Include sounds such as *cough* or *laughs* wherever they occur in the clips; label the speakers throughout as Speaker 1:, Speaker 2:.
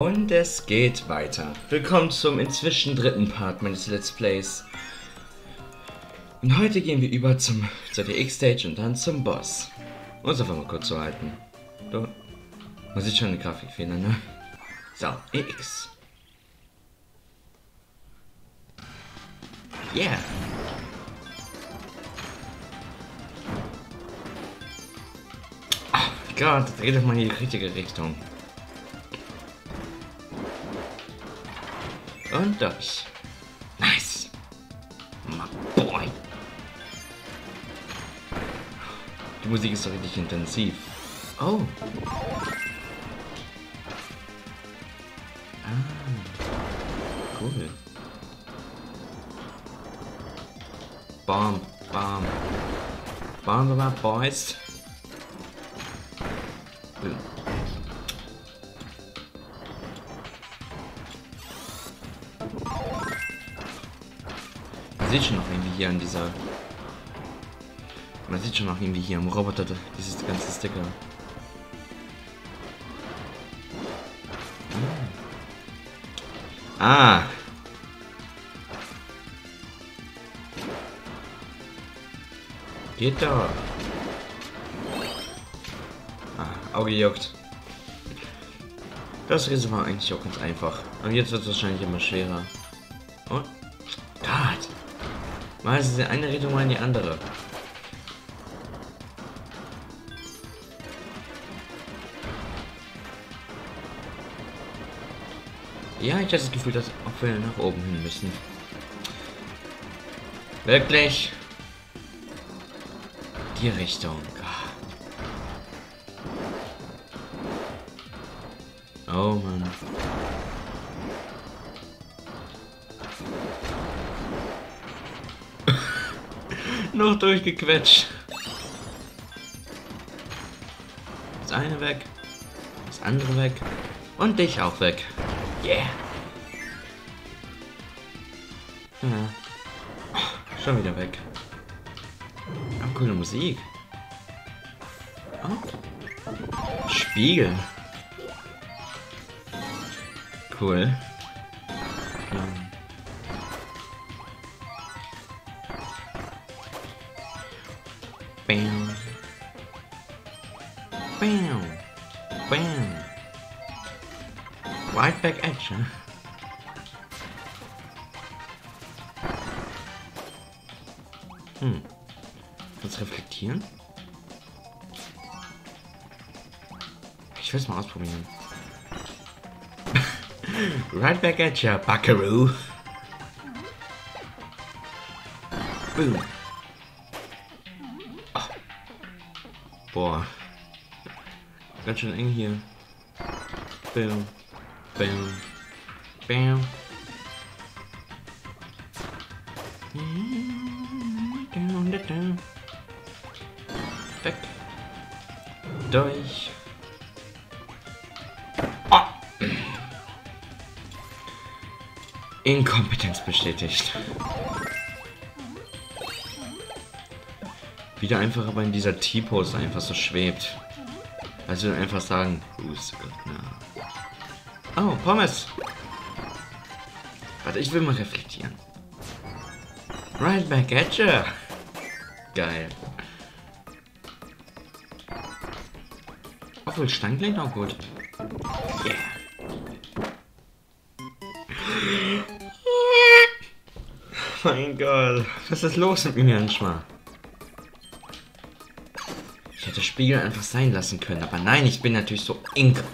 Speaker 1: Und es geht weiter. Willkommen zum inzwischen dritten Part meines Let's Plays. Und heute gehen wir über zum zur DX-Stage und dann zum Boss. Uns einfach mal kurz zu halten. So. Man sieht schon eine Grafikfehler, ne? So, X. Yeah. Ach Gott, dreh doch mal in die richtige Richtung. Und durch. Nice. My boy. Die Musik ist doch richtig intensiv. Oh. Ah. Cool. Bomb, bomb. Bomb, bomb, boys. Sieht schon noch irgendwie hier an dieser... Man sieht schon noch irgendwie hier am Roboter dieses ganze Sticker. Ah. Geht doch. Ah, Auge juckt. Das Rätsel war eigentlich auch ganz einfach. Und jetzt wird es wahrscheinlich immer schwerer. Und? Mal ist es in eine Richtung, mal in die andere. Ja, ich hatte das Gefühl, dass auch wir nach oben hin müssen. Wirklich? Die Richtung. Oh Mann. Noch durchgequetscht. Das eine weg. Das andere weg. Und dich auch weg. Yeah. Ja. Oh, schon wieder weg. Oh, coole Musik. Oh. Spiegel. Cool. Ähm. Bam. Bam. Bam. Right back at you. Hm. Kannst reflektieren? Ich will es mal ausprobieren. *laughs* right back at ya, buckaroo. Mhm. Boom. Boah. Ganz schön eng hier. Boom. Boom. Bam. Weg. Durch. Oh. Inkompetenz bestätigt. Wieder einfach aber in dieser T-Pose einfach so schwebt. Also einfach sagen, who's good now? Oh, Pommes. Warte, ich will mal reflektieren. Right back at ya. Geil. Obwohl, Stangen klingt auch gut. Yeah. *gasps* mein Gott. Was ist los mit mir manchmal? Spiegel einfach sein lassen können, aber nein, ich bin natürlich so ink.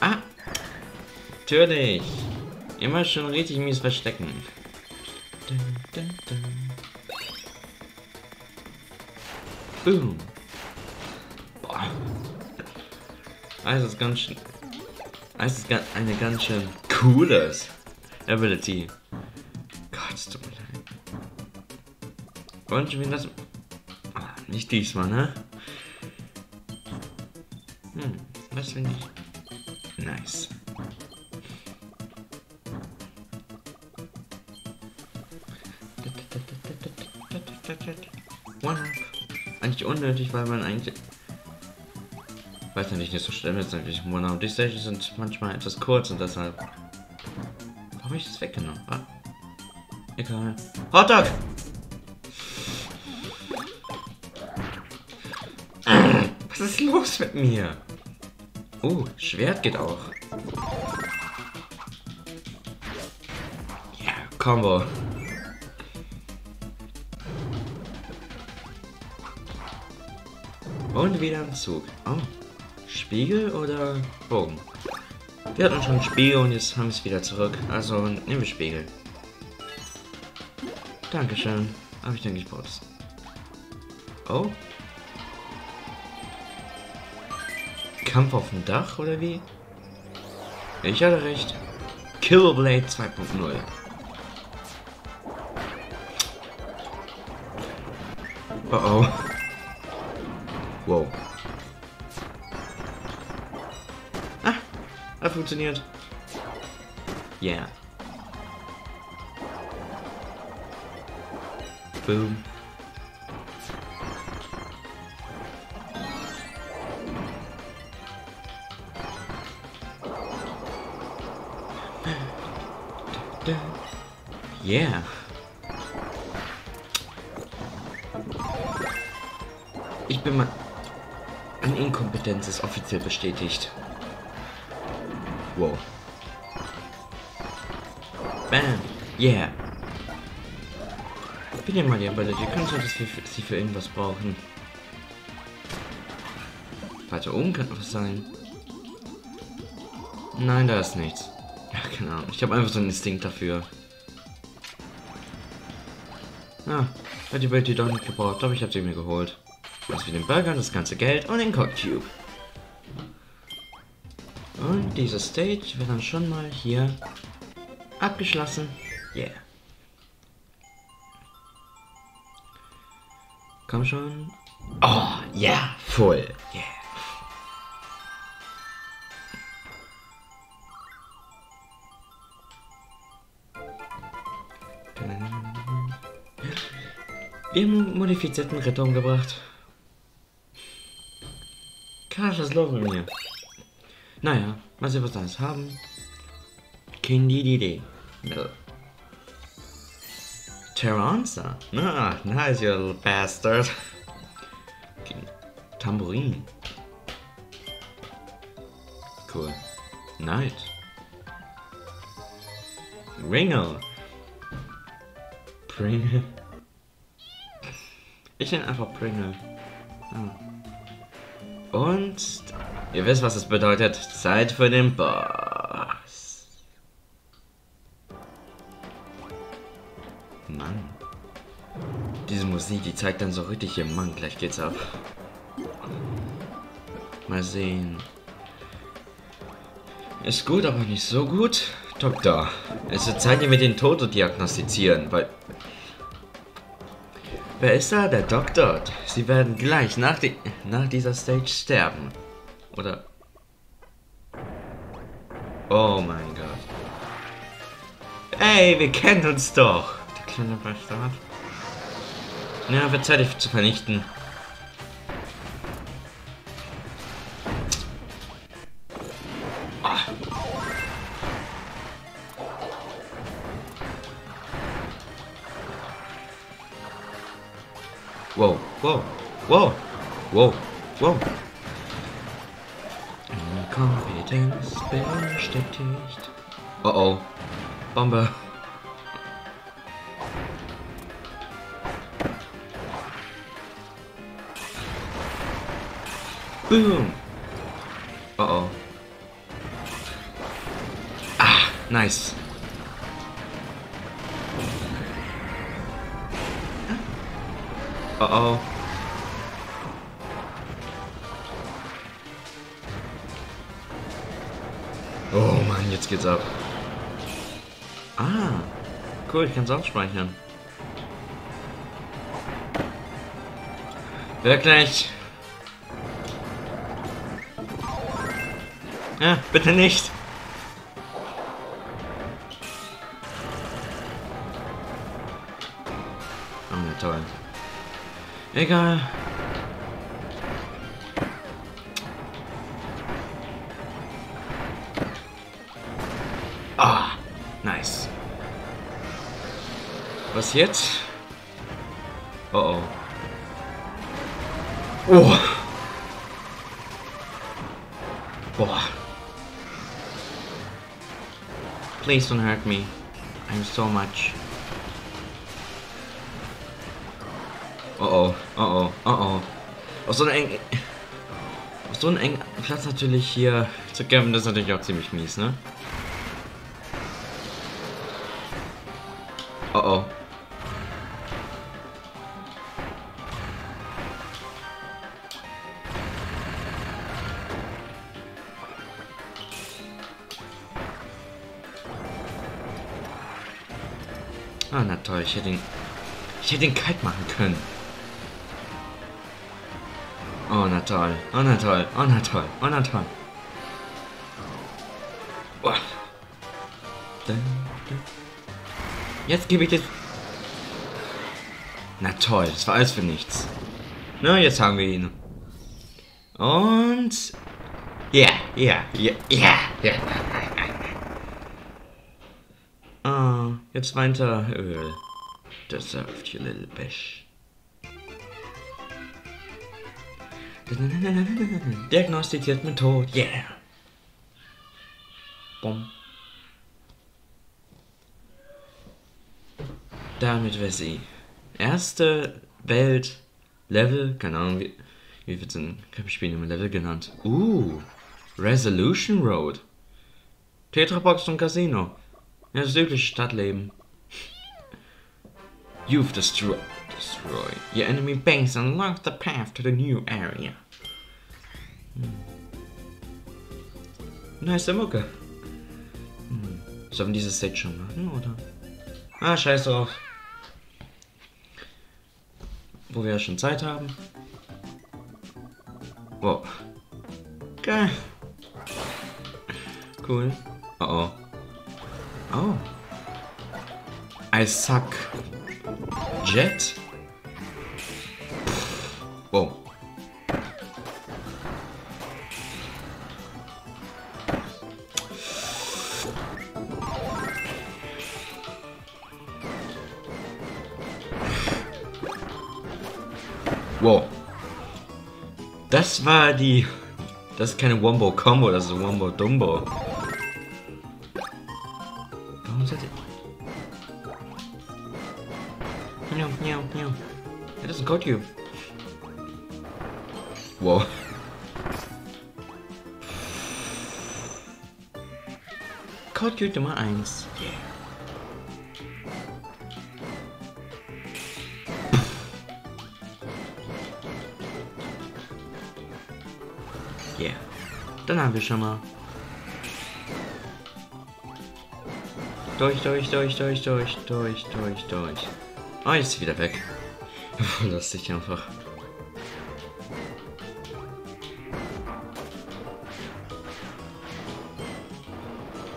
Speaker 1: Ah! Natürlich! Immer schon richtig mies verstecken. Boom. Boah. Also ist ganz schön. Es ist eine ganz schön cooles Ability. es tut mir leid. Und wenn das... Ah, nicht diesmal, ne? Was finde ich... Nice. One-Up. Eigentlich unnötig, weil man eigentlich... Weiß nicht, nicht so schlimm ist eigentlich One-Up. Die Stages sind manchmal etwas kurz und deshalb... Habe ich das weggenommen? Ah. Egal. Hotdog! Was ist los mit mir? Oh, Schwert geht auch. Ja, Combo. Und wieder ein Zug. Oh. Spiegel oder Bogen? Wir hatten schon Spiegel und jetzt haben wir es wieder zurück. Also nehmen wir Spiegel. Dankeschön. Aber ich brauche es. Oh. Kampf auf dem Dach oder wie? Ich hatte recht. Killblade 2.0. Oh oh. Wow. Ah, hat funktioniert. Yeah. Boom. Yeah. Ich bin mal... An Inkompetenz ist offiziell bestätigt. Wow. Bam. Yeah. Bitte mal, die Bälle, die können schon, dass wir sie für irgendwas brauchen. Weiter oben könnte was sein. Nein, da ist nichts. Ja, keine Ahnung. Ich habe einfach so einen Instinkt dafür. Ah, hat die Welt die doch nicht gebraucht, aber ich habe sie mir geholt. Was für den Burger, das ganze Geld und den Cube. Und diese Stage wird dann schon mal hier abgeschlossen. Yeah. Komm schon. Oh, ja, yeah, voll. Yeah. Wir haben modifizierten Ritter umgebracht. Krass, was los mit mir? Naja, mal sehen, was wir das haben. Kindidide. No. Terranza. Ah, nice, you little bastard. Okay. Tambourin. Cool. Knight. Ringle. Pringle. Ich nenne einfach Pringle. Ah. Und ihr wisst, was es bedeutet. Zeit für den Boss. Mann. Diese Musik, die zeigt dann so richtig hier, Mann, gleich geht's ab. Mal sehen. Ist gut, aber nicht so gut. Doktor, es ist Zeit, ihr mit den Tod zu diagnostizieren, weil Wer ist da? Der Doktor. Sie werden gleich nach, die, nach dieser Stage sterben. Oder... Oh mein Gott. Ey, wir kennen uns doch. Der kleine Bastard. Ja, wird Zeit, dich zu vernichten. Whoa! Whoa! wow. Kompetenz bestätigt. Oh oh. Bombe. Boom. Oh oh. Ah, nice. Uh oh. Jetzt geht's ab. Ah. Cool, ich kann es auch speichern. Wirklich? Ja, bitte nicht. Oh, na toll. Egal. Was jetzt? Oh oh. Oh. Boah. Please don't hurt me. I'm so much. Oh oh, oh oh, oh oh. Auf so einem engen... Auf so einem engen Platz natürlich hier zu kämpfen, das ist natürlich auch ziemlich mies, ne? Ich hätte ihn... Ich hätte ihn kalt machen können. Oh, na toll. Oh, na toll. Oh, na toll. Oh, na toll. Jetzt gebe ich das... Na toll, das war alles für nichts. Na, jetzt haben wir ihn. Und... Ja, ja, ja, ja, ja. Ah, jetzt weint er Öl. Deserved, you little bitch. Diagnostiziert mit Tod, yeah. Bumm. Damit wäre sie. Erste Welt Level, keine Ahnung, wie, wie wird es in Spielen immer Level genannt? Uh, Resolution Road. Tetrabox und Casino. Ja, das übliche Stadtleben. You've destroyed, destroyed. Your enemy base and locked the path to the new area. Hm. Nice Mucke. Hm. Sollen wir dieses Set schon machen, oder? Ah, scheiß drauf. Wo wir ja schon Zeit haben. Wow. Geil. Cool. Oh oh. Oh. I suck. Jet? Wow. Wow. Das war die... Das ist keine Wombo-Combo, das ist Wombo-Dumbo. Got you. Wow. Code you Nummer 1. Yeah. Yeah. Dann haben wir schon mal. Durch, durch, durch, durch, durch, durch, durch, durch. Ah, oh, jetzt ist sie wieder weg. *laughs* Lustig einfach.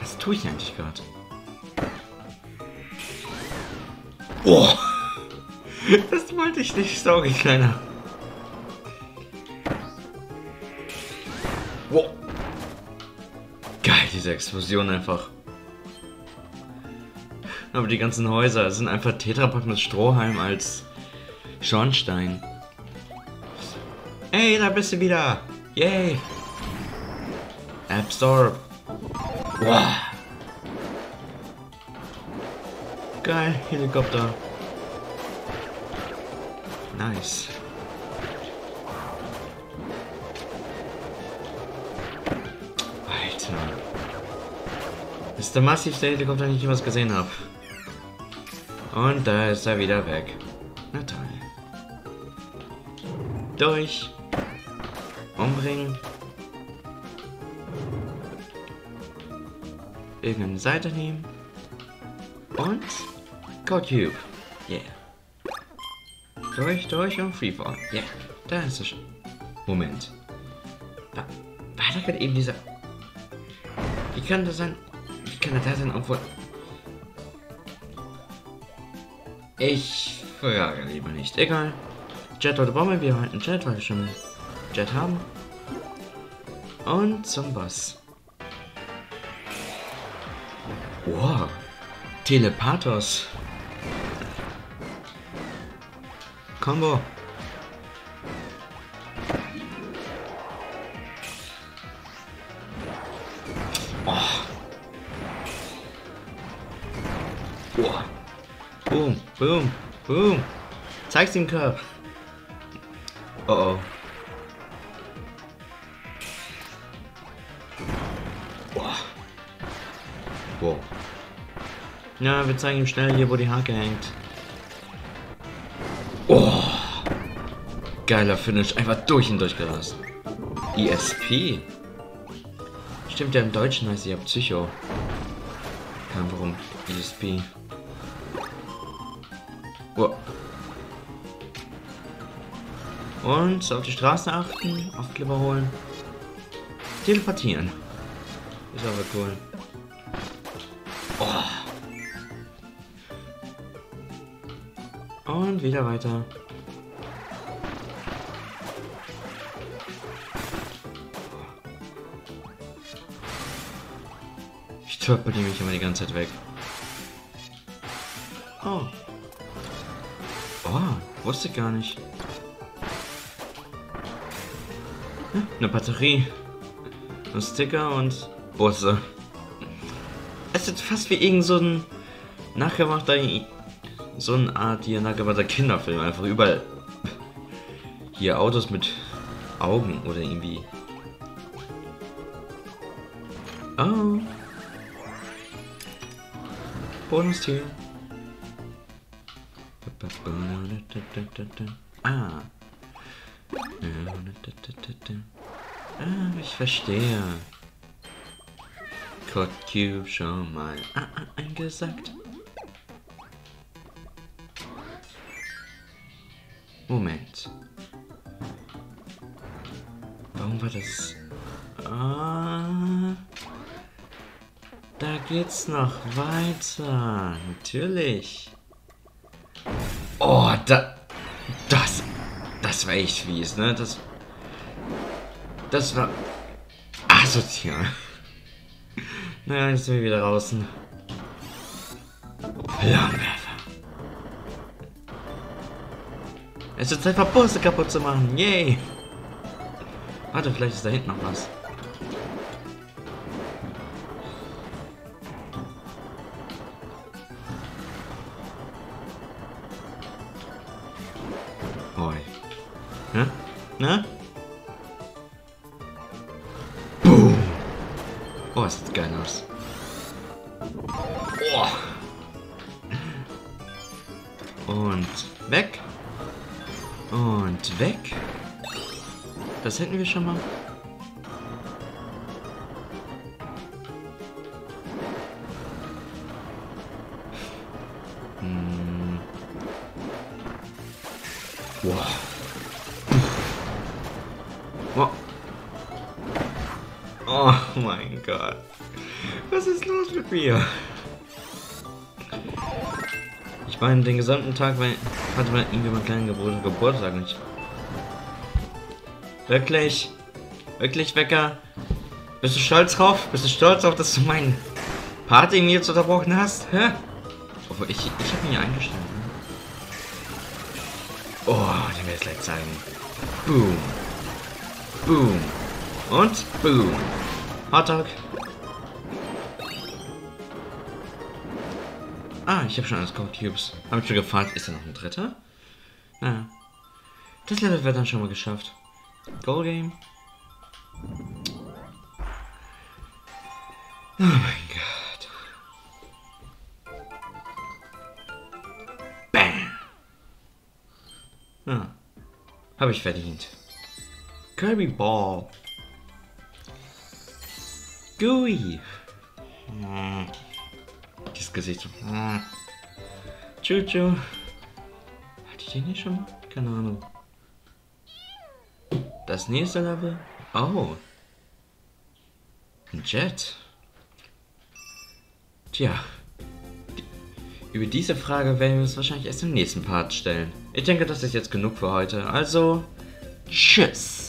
Speaker 1: Was tue ich eigentlich gerade? Oh! *laughs* Das wollte ich nicht, sorry, kleiner. Wow. Geil, diese Explosion einfach. Aber die ganzen Häuser sind einfach Tetrapack mit Strohhalm als Schornstein. Ey, da bist du wieder. Yay. Absorb. Wow. Geil, Helikopter. Nice. Alter. Das ist der massivste Helikopter, den ich jemals gesehen habe. Und da ist er wieder weg. Na toll. Durch. Umbringen. Irgendeine Seite nehmen. Und Code Cube. Yeah. Durch, durch und Freefall. Yeah. Da ist es. Moment. War, war da gerade eben dieser... Wie kann das sein? Wie kann er da sein, obwohl... Ich frage lieber nicht. Egal. Jet oder Bombe, wir halten Jet, weil wir schon Jet haben. Und zum Boss. Wow. Telepathos. Combo. Oh. Oh. Boom, boom, boom. Zeig's ihm, Curb. Oh oh. Boah. Wow. Ja, wir zeigen ihm schnell hier, wo die Hake hängt. Oh. Geiler Finish. Einfach durch und durch gelassen. ESP. Stimmt ja im Deutschen heißt sie ja Psycho. Kein warum. ESP. Oh. Und auf die Straße achten, auf Clipper holen. Teleportieren. Ist aber cool. Oh. Und wieder weiter. Ich die mich immer die ganze Zeit weg. Oh. Oh, wusste gar nicht. Eine Batterie. Ein Sticker und Busse. Es ist fast wie irgend so ein nachgemachter, so eine Art hier nachgemachter Kinderfilm. Einfach überall hier Autos mit Augen oder irgendwie. Oh. Bonustier. Ah. Ah, ich verstehe. Code Cube schon mal ah, ah, eingesagt. Moment. Warum war das? Ah, da geht's noch weiter. Natürlich. Oh, da. Das. Das war echt fies, ne? Das. Das war. Asozial. *laughs* Naja, jetzt sind wir wieder draußen. Flammenwerfer. Es ist Zeit, Busse kaputt zu machen. Yay. Warte, vielleicht ist da hinten noch was. Oh. Und weg. Und weg. Das hätten wir schon mal. Mir? Ich meine, den gesamten Tag hatte man irgendwie mein kleiner Geburt Geburtstag nicht. Wirklich? Wirklich, Wecker? Bist du stolz drauf? Bist du stolz drauf, dass du meinen Party mir jetzt unterbrochen hast? Hä? Obwohl, ich, ich habe ihn ja eingestellt. Ne? Oh, den werde ich gleich zeigen. Boom. Boom. Und boom. Hotdog. Ah, ich habe schon alles Gold Cubes. Habe ich schon gefragt, ist da noch ein dritter? Naja. Das Level wird dann schon mal geschafft. Goal Game. Oh mein Gott. Bam. Ja. Habe ich verdient. Kirby Ball. Gooey. Hm. Dieses Gesicht. Hm. Juju. Hatte ich den nicht schon? Keine Ahnung. Das nächste Level? Oh. Ein Jet. Tja. Über diese Frage werden wir uns wahrscheinlich erst im nächsten Part stellen. Ich denke, das ist jetzt genug für heute. Also, tschüss.